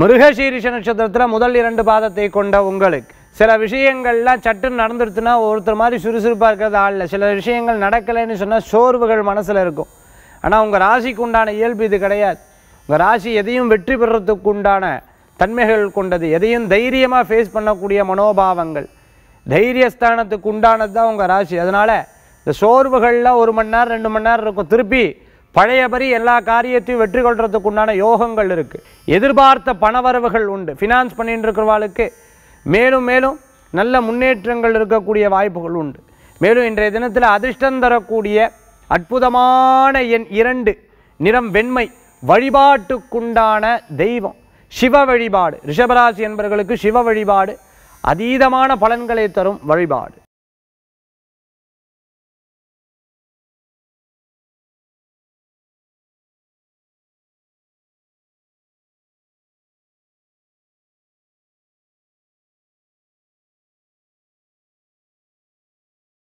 மிருகசீரிஷ நட்சத்திரத்தில் முதல் இரண்டு பாதத்தை கொண்ட உங்களுக்கு. சில விஷயங்கள்லாம் சட்டுன்னு நடந்துடுத்துனா ஒருத்தர் மாதிரி சுறுசுறுப்பாக இருக்கிறது ஆள் இல்லை. சில விஷயங்கள் நடக்கலைன்னு சொன்னால் சோர்வுகள் மனசில் இருக்கும். ஆனால் உங்கள் ராசிக்கு உண்டான இயல்பு இது கிடையாது. உங்கள் ராசி எதையும் வெற்றி பெறத்துக்கு உண்டான தன்மைகள் கொண்டது. எதையும் தைரியமாக ஃபேஸ் பண்ணக்கூடிய மனோபாவங்கள். தைரியஸ்தானத்துக்கு உண்டானது தான் உங்கள் ராசி. அதனால் இந்த சோர்வுகளில் ஒரு மணி நேரம் ரெண்டு மணி நேரம் இருக்கும். திருப்பி பழையபடி எல்லா காரியத்தையும் வெற்றி கொள்றதுக்கு உண்டான யோகங்கள் இருக்குது எதிர்பார்த்த பணவரவுகள் உண்டு. ஃபினான்ஸ் பண்ணிட்டு இருக்கிறவாளுக்கு மேலும் மேலும் நல்ல முன்னேற்றங்கள் இருக்கக்கூடிய வாய்ப்புகள் உண்டு. மேலும் இன்றைய தினத்தில் அதிர்ஷ்டம் தரக்கூடிய அற்புதமான எண் இரண்டு நிறம் வெண்மை வழிபாட்டுக்குண்டான தெய்வம். சிவ வழிபாடு. ரிஷபராசி என்பவர்களுக்கு சிவ வழிபாடு. அதீதமான பலன்களை தரும் வழிபாடு.